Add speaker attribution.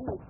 Speaker 1: Ooh.